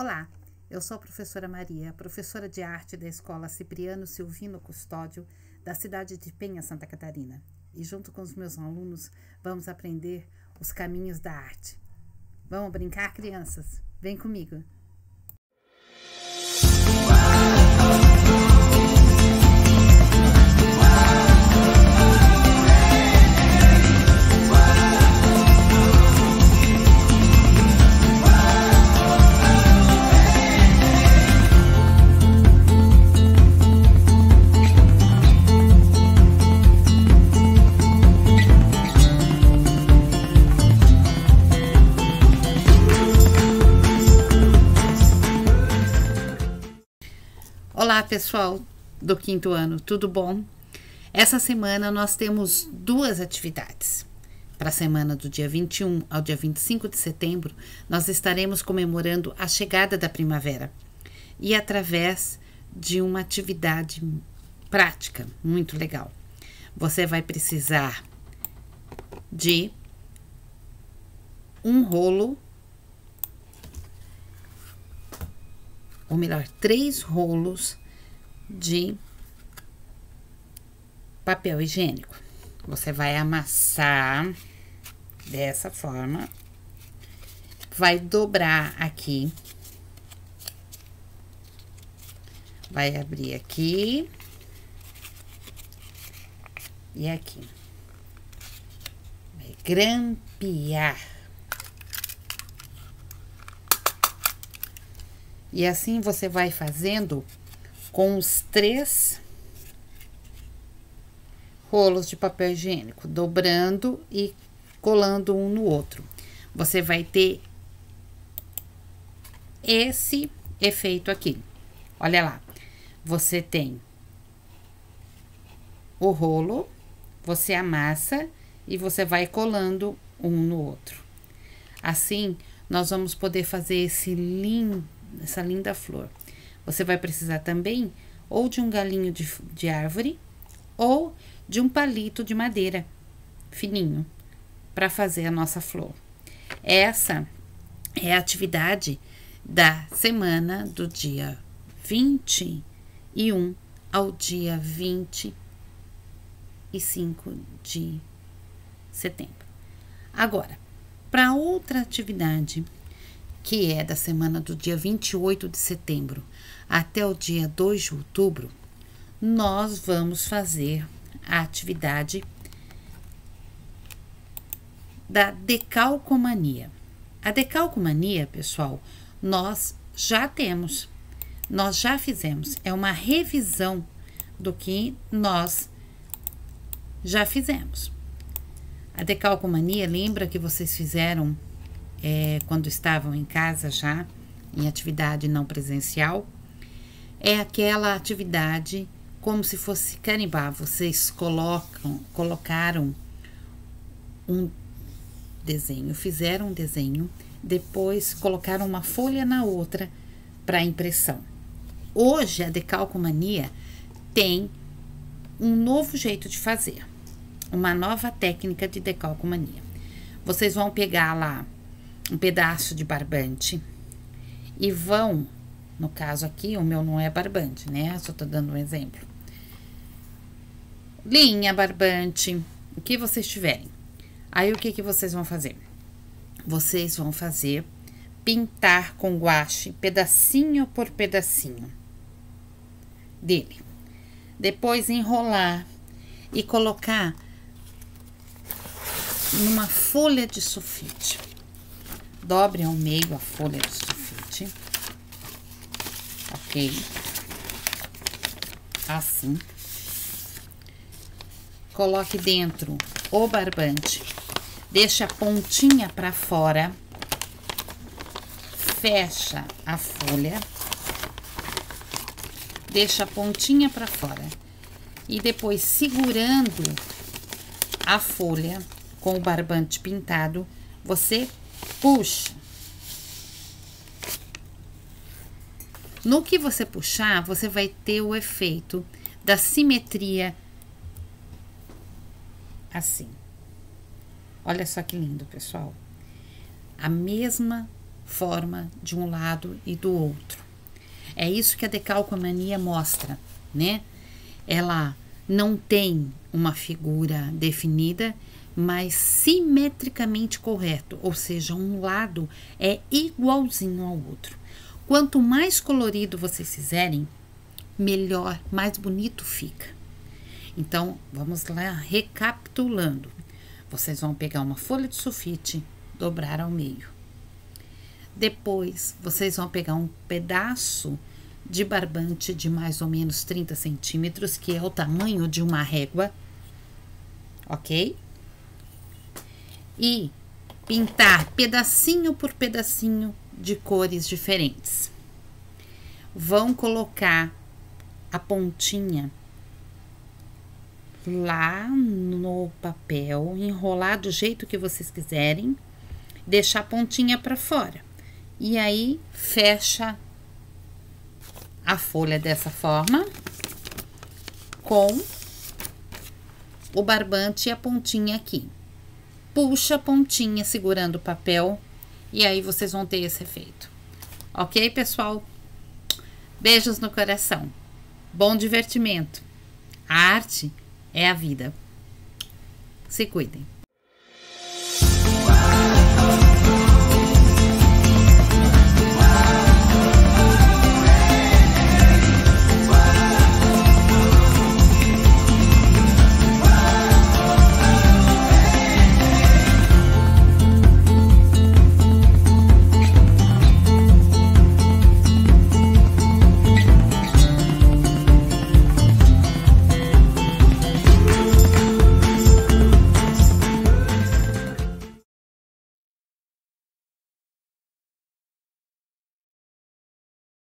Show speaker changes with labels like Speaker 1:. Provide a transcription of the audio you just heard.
Speaker 1: Olá, eu sou a professora Maria, professora de arte da Escola Cipriano Silvino Custódio, da cidade de Penha, Santa Catarina. E junto com os meus alunos, vamos aprender os caminhos da arte. Vamos brincar, crianças? Vem comigo! Olá, pessoal do quinto ano, tudo bom? Essa semana nós temos duas atividades. Para a semana do dia 21 ao dia 25 de setembro, nós estaremos comemorando a chegada da primavera e através de uma atividade prática muito legal. Você vai precisar de um rolo ou melhor, três rolos de papel higiênico. Você vai amassar dessa forma, vai dobrar aqui, vai abrir aqui e aqui, vai grampear. E assim você vai fazendo com os três rolos de papel higiênico, dobrando e colando um no outro. Você vai ter esse efeito aqui. Olha lá, você tem o rolo, você amassa e você vai colando um no outro. Assim, nós vamos poder fazer esse lindo essa linda flor. Você vai precisar também ou de um galinho de, de árvore ou de um palito de madeira fininho para fazer a nossa flor. Essa é a atividade da semana do dia 21 ao dia 25 de setembro. Agora, para outra atividade que é da semana do dia 28 de setembro até o dia 2 de outubro, nós vamos fazer a atividade da decalcomania. A decalcomania, pessoal, nós já temos, nós já fizemos, é uma revisão do que nós já fizemos. A decalcomania, lembra que vocês fizeram é, quando estavam em casa já, em atividade não presencial, é aquela atividade como se fosse canibal. Vocês colocam, colocaram um desenho, fizeram um desenho, depois colocaram uma folha na outra para impressão. Hoje a decalcomania tem um novo jeito de fazer, uma nova técnica de decalcomania. Vocês vão pegar lá um pedaço de barbante e vão, no caso aqui, o meu não é barbante, né? Só tô dando um exemplo. Linha, barbante, o que vocês tiverem. Aí, o que que vocês vão fazer? Vocês vão fazer pintar com guache, pedacinho por pedacinho dele. Depois enrolar e colocar numa folha de sulfite. Dobre ao meio a folha de sulfite. Ok? Assim. Coloque dentro o barbante. Deixa a pontinha para fora. Fecha a folha. Deixa a pontinha para fora. E depois, segurando a folha com o barbante pintado, você puxa. No que você puxar, você vai ter o efeito da simetria assim. Olha só que lindo, pessoal. A mesma forma de um lado e do outro. É isso que a decalcomania mostra, né? Ela não tem uma figura definida, mas simetricamente correto, ou seja, um lado é igualzinho ao outro. Quanto mais colorido vocês fizerem, melhor, mais bonito fica. Então, vamos lá recapitulando. Vocês vão pegar uma folha de sulfite, dobrar ao meio. Depois, vocês vão pegar um pedaço de barbante de mais ou menos 30 centímetros, que é o tamanho de uma régua, ok? E pintar pedacinho por pedacinho de cores diferentes. Vão colocar a pontinha lá no papel, enrolar do jeito que vocês quiserem, deixar a pontinha para fora. E aí fecha a folha dessa forma, com o barbante e a pontinha aqui. Puxa a pontinha segurando o papel e aí vocês vão ter esse efeito. Ok, pessoal? Beijos no coração. Bom divertimento. A arte é a vida. Se cuidem.